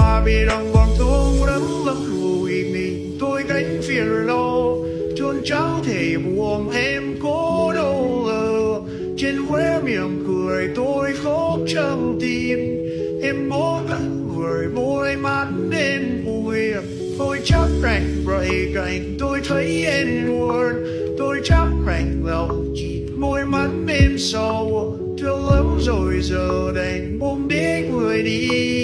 Mà vì đồng vòng tung đấm lắm lùi mình. Tôi gánh phiền lo, chôn trắng thể buồn em cố đâu ngờ. Trên khóe miệng cười tôi khóc trong tim. Em muốn người môi mắt đến vui tôi chắc rằng rời cạnh tôi thấy em buồn. Tôi chắc rằng lòng chỉ môi mắt em sầu. Thương lắm rồi giờ đành buông để người đi.